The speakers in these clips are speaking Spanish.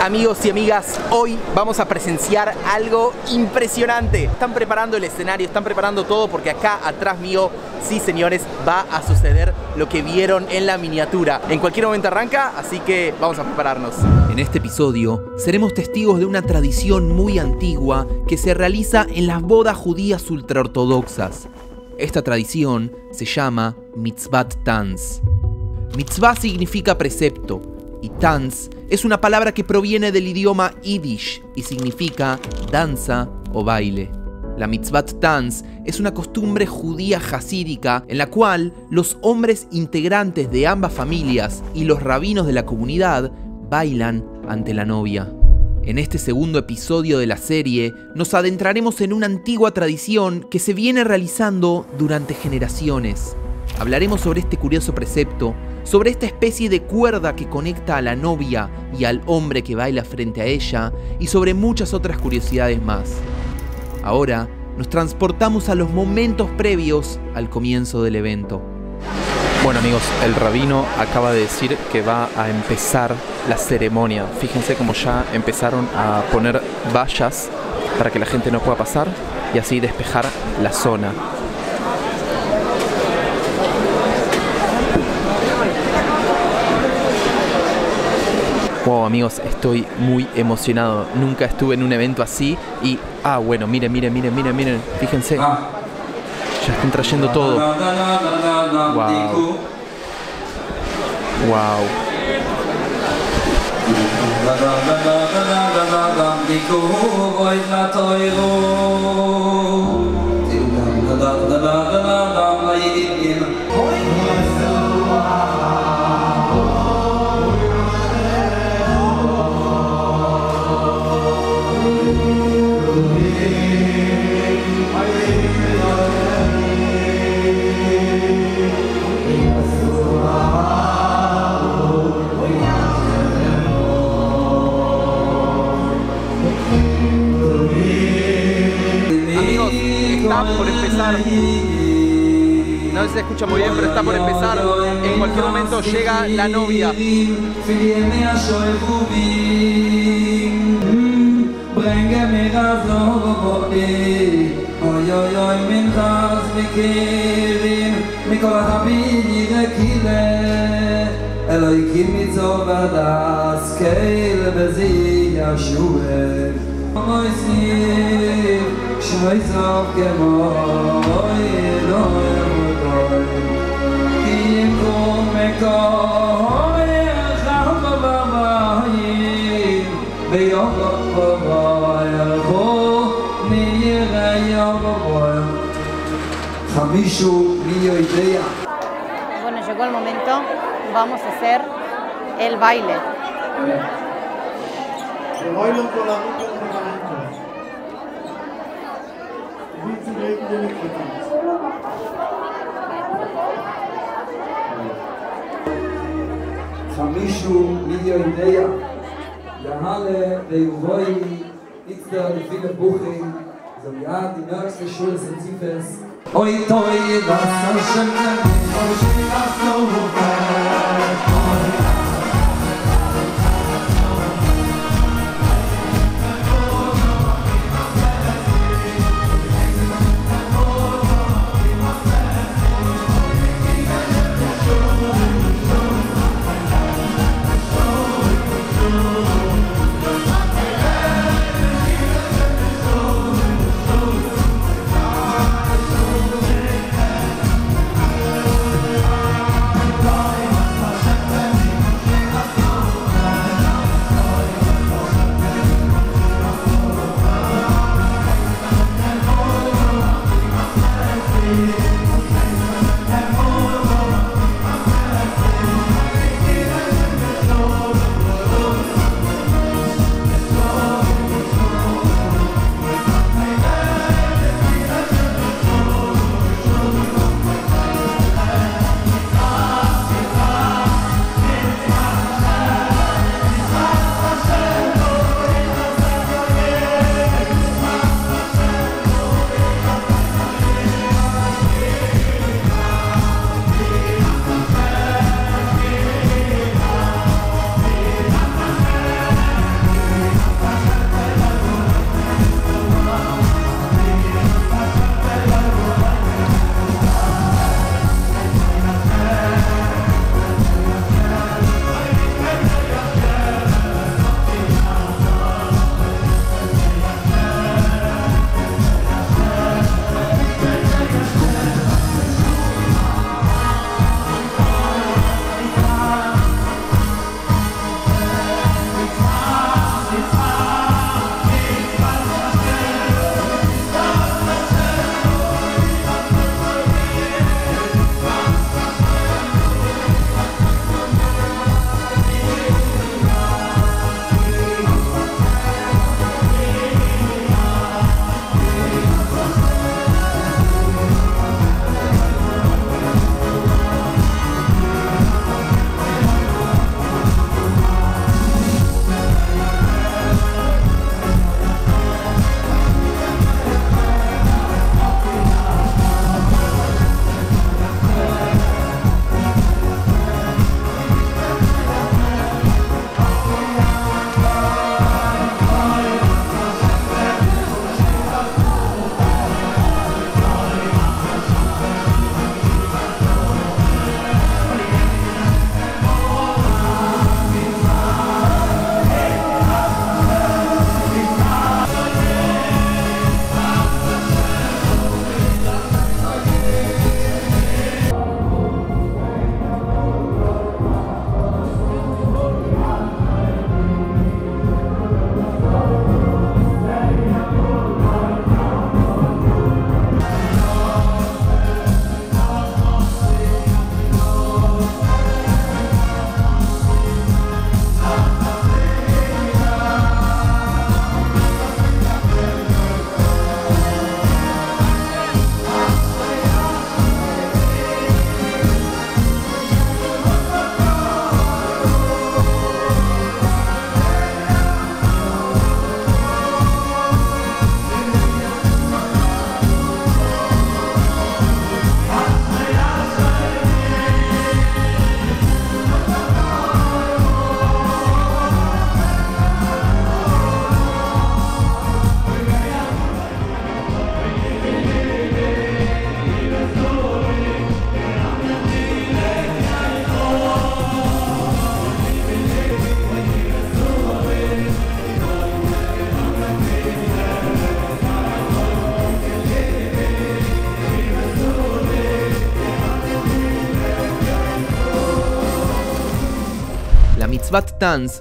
Amigos y amigas, hoy vamos a presenciar algo impresionante. Están preparando el escenario, están preparando todo porque acá atrás mío, sí señores, va a suceder lo que vieron en la miniatura. En cualquier momento arranca, así que vamos a prepararnos. En este episodio seremos testigos de una tradición muy antigua que se realiza en las bodas judías ultraortodoxas. Esta tradición se llama Mitzvat Tanz. Mitzvah significa precepto y Tanz es una palabra que proviene del idioma yiddish y significa danza o baile. La mitzvat tanz es una costumbre judía hasídica en la cual los hombres integrantes de ambas familias y los rabinos de la comunidad bailan ante la novia. En este segundo episodio de la serie nos adentraremos en una antigua tradición que se viene realizando durante generaciones. Hablaremos sobre este curioso precepto sobre esta especie de cuerda que conecta a la novia y al hombre que baila frente a ella y sobre muchas otras curiosidades más. Ahora nos transportamos a los momentos previos al comienzo del evento. Bueno amigos, el rabino acaba de decir que va a empezar la ceremonia. Fíjense cómo ya empezaron a poner vallas para que la gente no pueda pasar y así despejar la zona. Wow amigos, estoy muy emocionado. Nunca estuve en un evento así y... Ah, bueno, miren, miren, miren, miren, miren. Fíjense. Ya están trayendo todo. Wow. Wow. Por empezar. No se escucha muy bien, pero está por empezar. En cualquier momento llega la novia. Oi min bueno, llegó el momento, vamos a hacer el baile. wie zu reden wir mit Kritik. חמישו מיליון דיה, יהלה ויובוי, איצדר לפי לבוכים, זו מיד עם מרקס ושול סציפס. אוי טוי ועשר שם נמי, אוי שם נעשו ובא.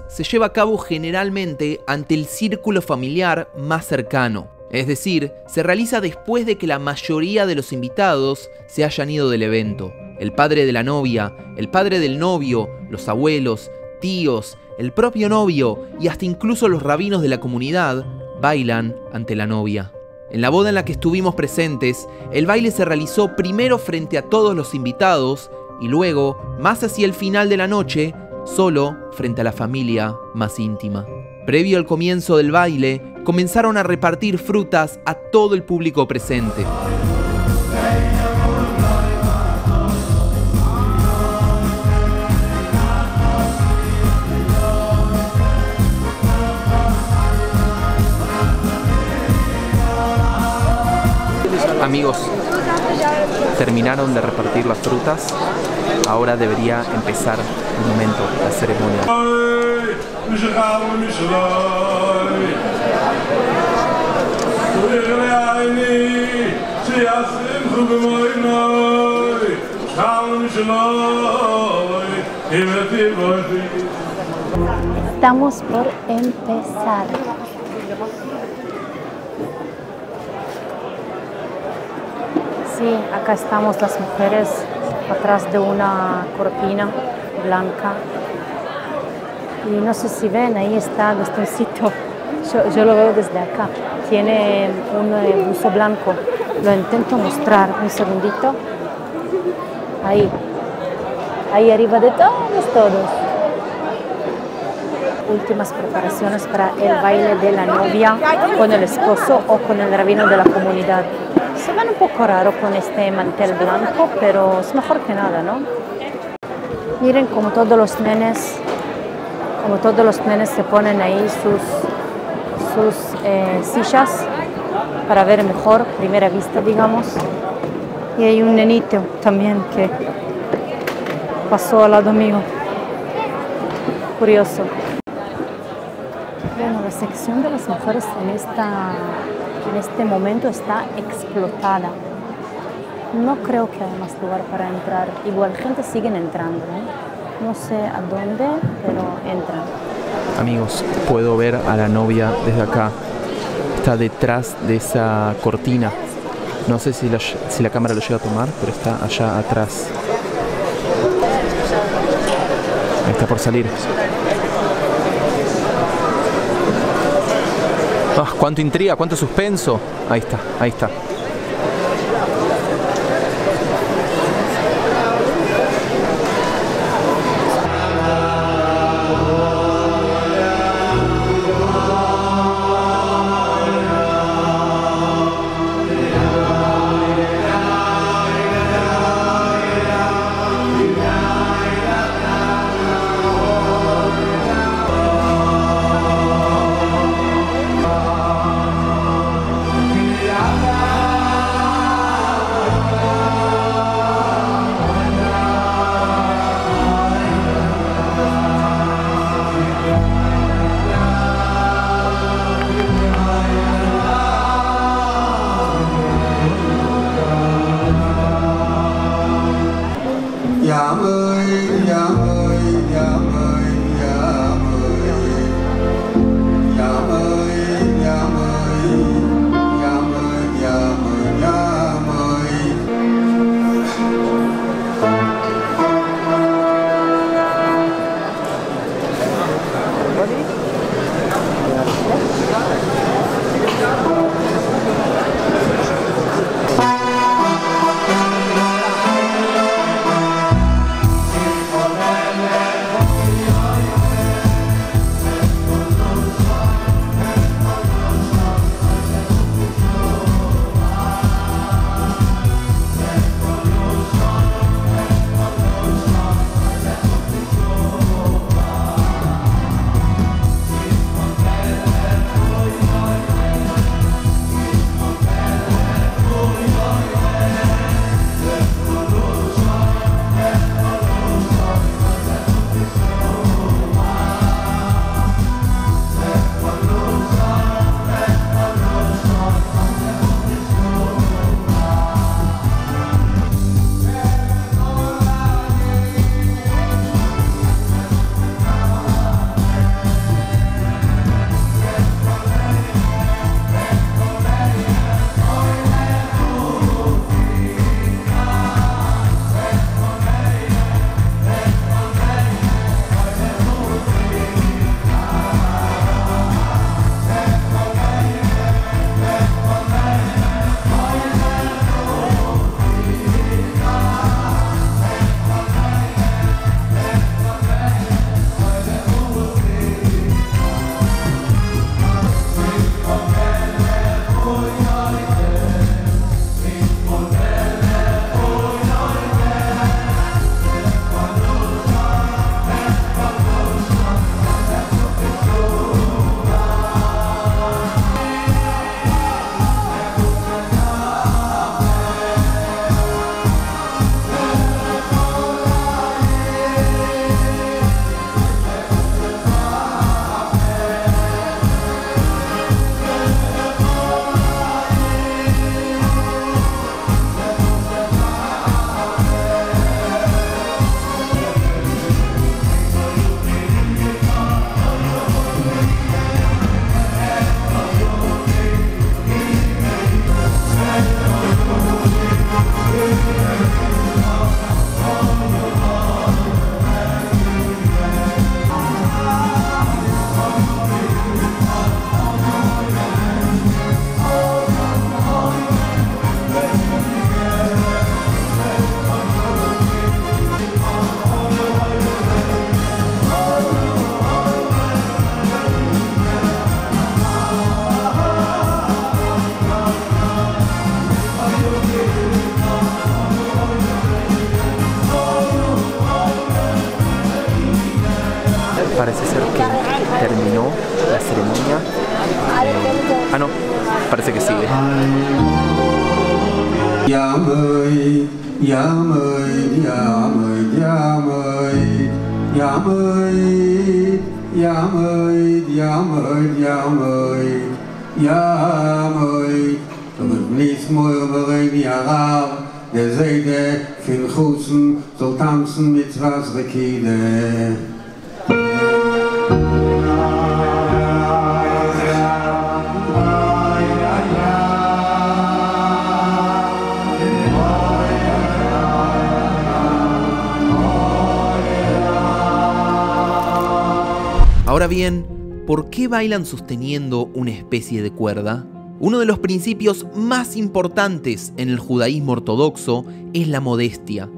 Se lleva a cabo generalmente ante el círculo familiar más cercano. Es decir, se realiza después de que la mayoría de los invitados se hayan ido del evento. El padre de la novia, el padre del novio, los abuelos, tíos, el propio novio y hasta incluso los rabinos de la comunidad bailan ante la novia. En la boda en la que estuvimos presentes, el baile se realizó primero frente a todos los invitados y luego, más hacia el final de la noche, solo frente a la familia más íntima. Previo al comienzo del baile, comenzaron a repartir frutas a todo el público presente. Amigos, terminaron de repartir las frutas. Ahora debería empezar el momento, la ceremonia. Estamos por empezar. Sí, acá estamos las mujeres atrás de una cortina blanca. Y no sé si ven, ahí está Gastoncito. Yo, yo lo veo desde acá. Tiene un eh, buzo blanco. Lo intento mostrar un segundito. Ahí. Ahí arriba de todos, todos. Últimas preparaciones para el baile de la novia con el esposo o con el rabino de la comunidad. Se ven un poco raro con este mantel blanco, pero es mejor que nada, ¿no? Miren como todos los nenes, como todos los nenes se ponen ahí sus, sus eh, sillas para ver mejor, primera vista, digamos. Y hay un nenito también que pasó al lado mío. Curioso. Bueno, la sección de las mujeres en, esta, en este momento está explotada. No creo que haya más lugar para entrar. Igual gente sigue entrando. ¿eh? No sé a dónde, pero entran. Amigos, puedo ver a la novia desde acá. Está detrás de esa cortina. No sé si la, cámara lo llega a tomar, pero está allá atrás. Está por salir. Ah, cuánto intriga, cuánto suspenso. Ahí está, ahí está. ơi nhà ơi. Ah, parece que sigue. Ya mời, ya mời, ya mời, ya mời, ya mời, ya mời, ya mời, ya mời, ya mời, Und nicht mehr über ein Jahr, der Seide von Chusen soll tanzen mit Wasserkide. Musik bien, ¿por qué bailan sosteniendo una especie de cuerda? Uno de los principios más importantes en el judaísmo ortodoxo es la modestia.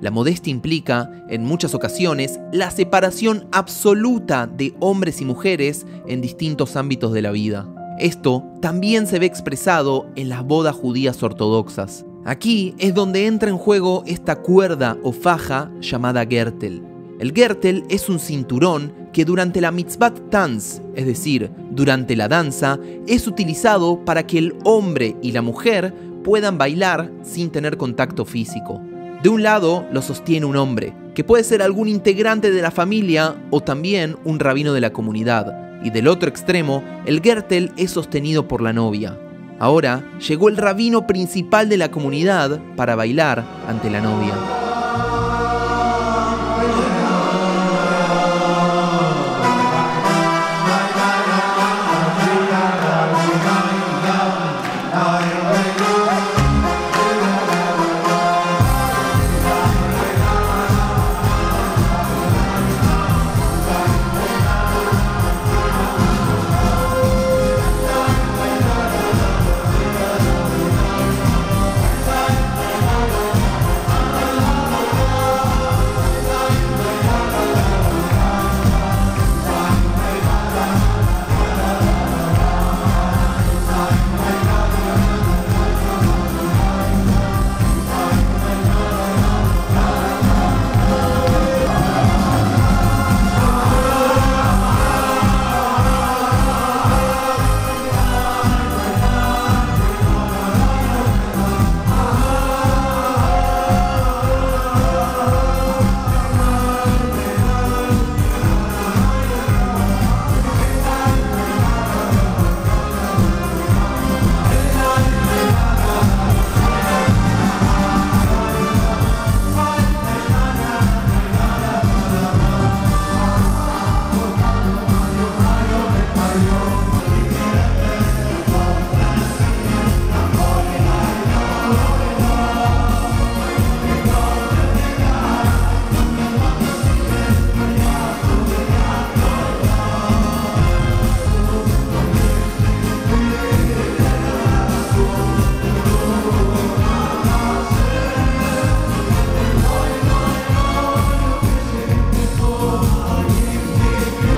La modestia implica, en muchas ocasiones, la separación absoluta de hombres y mujeres en distintos ámbitos de la vida. Esto también se ve expresado en las bodas judías ortodoxas. Aquí es donde entra en juego esta cuerda o faja llamada Gertel. El Gertel es un cinturón que durante la mitzvat tanz, es decir, durante la danza, es utilizado para que el hombre y la mujer puedan bailar sin tener contacto físico. De un lado lo sostiene un hombre, que puede ser algún integrante de la familia o también un rabino de la comunidad, y del otro extremo, el Gertel es sostenido por la novia. Ahora llegó el rabino principal de la comunidad para bailar ante la novia.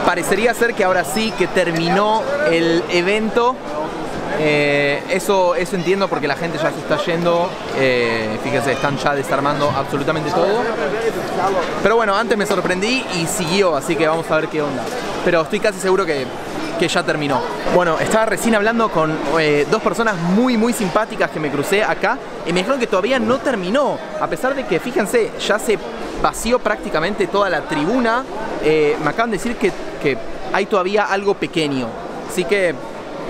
Parecería ser que ahora sí que terminó el evento. Eh, eso, eso entiendo porque la gente ya se está yendo. Eh, fíjense, están ya desarmando absolutamente todo. Pero bueno, antes me sorprendí y siguió, así que vamos a ver qué onda. Pero estoy casi seguro que, que ya terminó. Bueno, estaba recién hablando con eh, dos personas muy muy simpáticas que me crucé acá y me dijeron que todavía no terminó, a pesar de que, fíjense, ya se vació prácticamente toda la tribuna. Me acaban de decir que, que hay todavía algo pequeño. Así que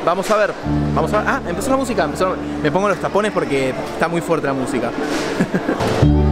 vamos a ver. Vamos a ver. Ah, empezó la música. Me pongo los tapones porque está muy fuerte la música.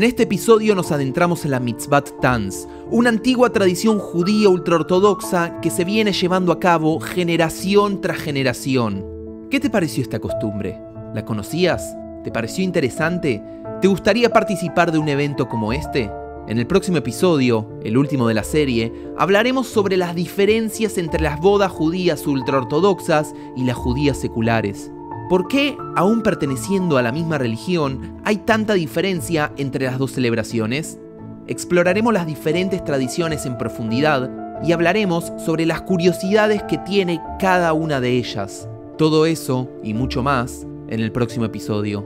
En este episodio nos adentramos en la Mitzvat Tanz, una antigua tradición judía ultraortodoxa que se viene llevando a cabo generación tras generación. ¿Qué te pareció esta costumbre? ¿La conocías? ¿Te pareció interesante? ¿Te gustaría participar de un evento como este? En el próximo episodio, el último de la serie, hablaremos sobre las diferencias entre las bodas judías ultraortodoxas y las judías seculares. ¿Por qué, aún perteneciendo a la misma religión, hay tanta diferencia entre las dos celebraciones? Exploraremos las diferentes tradiciones en profundidad y hablaremos sobre las curiosidades que tiene cada una de ellas. Todo eso y mucho más en el próximo episodio.